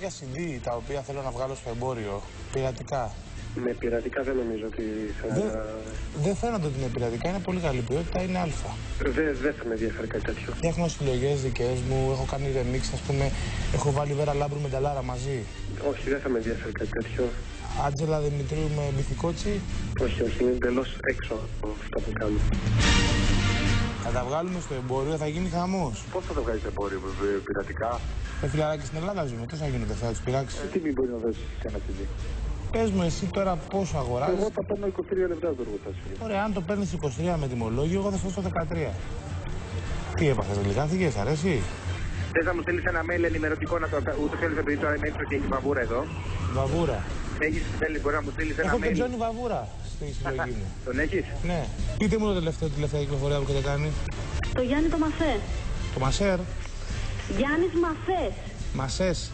κάποια CD τα οποία θέλω να βγάλω στο εμπόριο, πειρατικά; Με πειρατικά δεν νομίζω ότι θα... Δεν, δεν φαίνονται ότι είναι πειρατικά, είναι πολύ καλή ποιότητα, είναι α. Δεν δε θα με ενδιαφέρει κάτι τέτοιο. Φτιάχνω συλλογές δικές μου, έχω κάνει remix, ας πούμε, έχω βάλει Βέρα Λάμπρου με Νταλάρα μαζί. Όχι, δεν θα με ενδιαφέρει κάτι τέτοιο. Άντζελα Δημητρίου με Μπιθικότσι. Όχι, όχι, είναι εντελώς έξω από αυτά που κάνω. Θα τα βγάλουμε στο εμπόριο, θα γίνει χαμός. Πώς θα το βγάλεις στο εμπόριο, ε, πειρατικά; Τα φιλαράκι στην Ελλάδα ζούμε, τόσο θα γίνονται, θα του πειράξεις; Τι τιμή μπορεί να δώσεις σε ένα CD. Πες μου εσύ τώρα πόσο αγοράζει. Εγώ τα παίρνω 23 λεπτά το εργοτάσιο. Ωραία, αν το παίρνεις 23 με τιμολόγιο, εγώ θα σου δώσω 13. Τι έπαθες, λιγάθηκε, αρέσει; Θες να μου στείλεις ένα mail ενημερωτικό να το ούτως ή άλλως επειδή τώρα είμαι έξω και έχει βαβούρα εδώ. Βαβούρα. Έχεις θέλεις, μπορείς να μου στείλεις ένα Έχω και mail. Τζόνι Βαβούρα στη συλλογή μου. Τον έχεις; ναι. Πείτε μου το τελευταίο τελευταία κυκλοφορία που έχετε κάνει; Το Γιάννη το Μασέ. Το Μασέρ. Γιάννης Μασές. Μασές.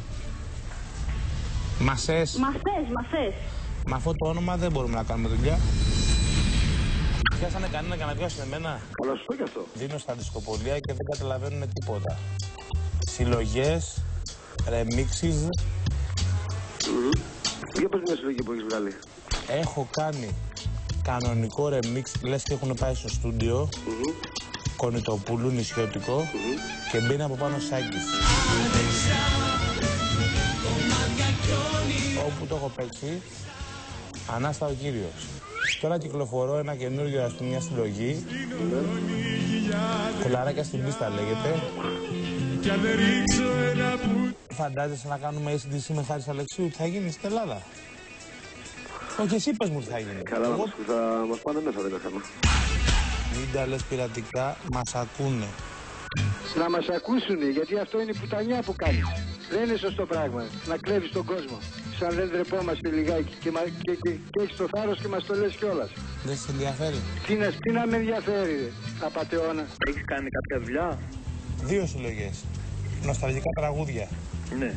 Μασές. Μασές, Μασές. Με αυτό το όνομα δεν μπορούμε να κάνουμε δουλειά. Πιάσανε κανένα για να πιάσουν εμένα. Καλά σου πω γι' αυτό. Δίνω στα δισκοπολία και δεν καταλαβαίνουν τίποτα. Συλλογές, remixes, Για πες μια συλλογή που έχεις βγάλει. έχω κάνει κανονικό remix, λες και έχουν πάει στο στούντιο, Κονιτοπούλου, νησιωτικό και μπαίνει από πάνω Σάκης. Όπου το έχω παίξει, Ανάστα ο Κύριος. Τώρα κυκλοφορώ ένα καινούργιο, ας πούμε, μια συλλογή. Κολαράκια στην πίστα λέγεται. Φαντάζεσαι να κάνουμε ACDC με Χάρης Αλεξίου, τι θα γίνει στην Ελλάδα; Όχι, εσύ πες μου τι θα γίνει. Καλά, Εγώ- μας, θα μας πάνε μέσα, δεν είναι θέμα. Μην τα λες πειρατικά, μας ακούνε. Να μας ακούσουνε, γιατί αυτό είναι η πουτανιά που κάνεις. Δεν είναι σωστό πράγμα να κλέβεις τον κόσμο. Σαν δεν ντρεπόμαστε λιγάκι και, μα- και, και, και έχεις το θάρρος και μας το λες κιόλας. Δεν σε ενδιαφέρει. Τι να, τι να με ενδιαφέρει, ρε, απατεώνα. Έχεις κάνει κάποια δουλειά; Δύο συλλογές. Νοσταλγικά τραγούδια. Ναι.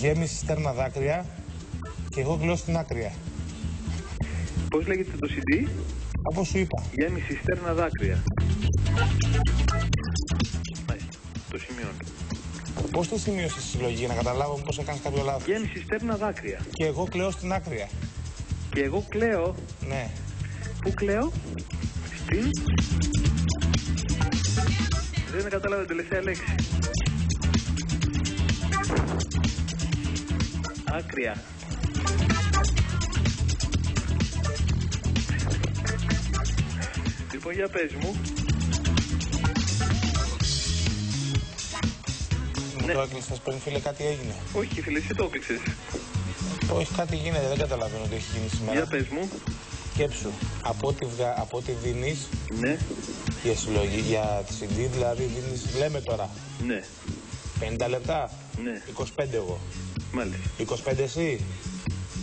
Γέμιση στέρνα δάκρυα και εγώ κλαίω στην άκρια. Πώς λέγεται το CD, Όπως σου είπα. Γέμιση στέρνα δάκρυα. Μάλιστα. Το σημειώνω. Πώς τη σημείωσες τη συλλογή για να καταλάβω πώς έκανες κάποιο λάθος; Γέμιση στέρνα δάκρυα. Και εγώ κλαίω στην άκρια. Και εγώ κλαίω. Ναι. Πού κλαίω, Στην. Δεν κατάλαβα την τελευταία λέξη. Άκρια. Λοιπόν, για πες μου. Μου Ναι. το έκλεισες πριν φίλε κάτι έγινε. Όχι, φίλε, εσύ το έκλεισες. Όχι κάτι γίνεται, δεν καταλαβαίνω τι έχει γίνει σήμερα. Για πες μου. Σκέψου, από ό,τι, βγα... από ό,τι δίνεις Ναι, για συλλογή, για τη CD, δηλαδή δίνεις, λέμε τώρα, ναι, 50 λεπτά, ναι. 25 εγώ. Μάλιστα. 25 εσύ,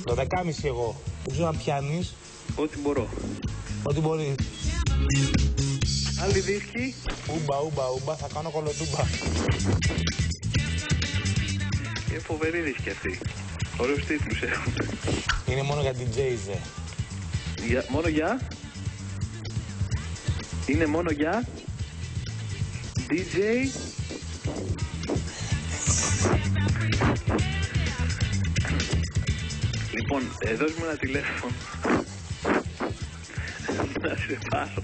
12,5 εγώ. Δεν ξέρω αν πιάνεις, Ό,τι μπορώ. ό,τι μπορείς. Άλλη δίσκη. Ούμπα, ούμπα, ούμπα, θα κάνω κολοτούμπα. Είναι φοβερή δίσκη αυτή. Ωραίους τίτλους έχουν. Είναι μόνο για DJs, ε. Για, μόνο για... Είναι μόνο για... DJ... Λοιπόν, ε, δώσ' μου ένα τηλέφωνο. να σε πάρω.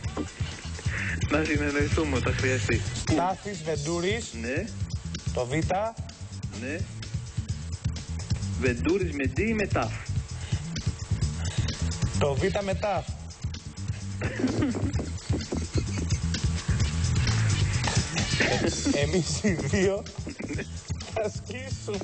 να συνεννοηθούμε όταν χρειαστεί. Πού; Στάθης Βεντούρης, Ναι, το Β, ναι. Βεντούρης με D ή με ταφ. το Β μετά. Εμείς οι δύο θα σκίσουμε.